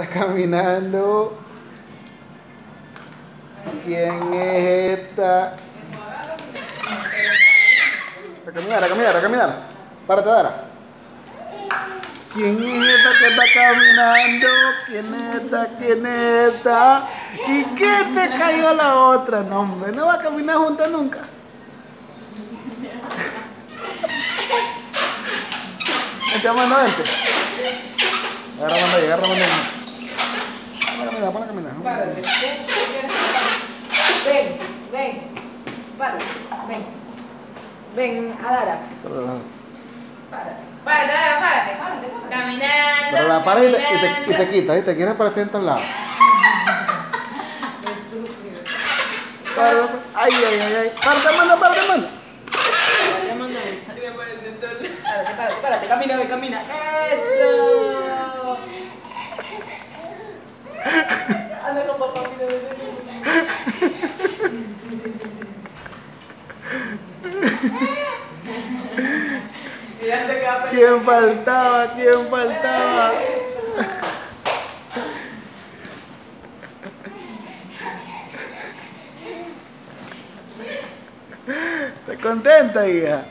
está caminando? ¿Quién es esta? A caminar, a caminar, a caminar. Párate, Dara. ¿Quién es esta que está caminando? ¿Quién es esta? ¿Quién es esta? ¿Y qué te cayó la otra? No, hombre, no va a caminar juntas nunca. Vente, mano, vente. Agarra mano ahí, agarra mano ahí. Ponla a caminar, ponla a caminar. Párate. Ven, ven. Párate, ven. Ven, Adara. Párate. Párate, Dara, párate. Párate, párate. Caminando. Pero la paras y te, y te, y te caminando. quitas, y te quieres aparecer en tal lado. Párate, Ay, ay, ay, ay. Párate, mano, párate, mano. Párate, párate, párate. Camina, camina. Eso. ¿Quién faltaba? ¿Quién faltaba? ¿Estás contenta, hija?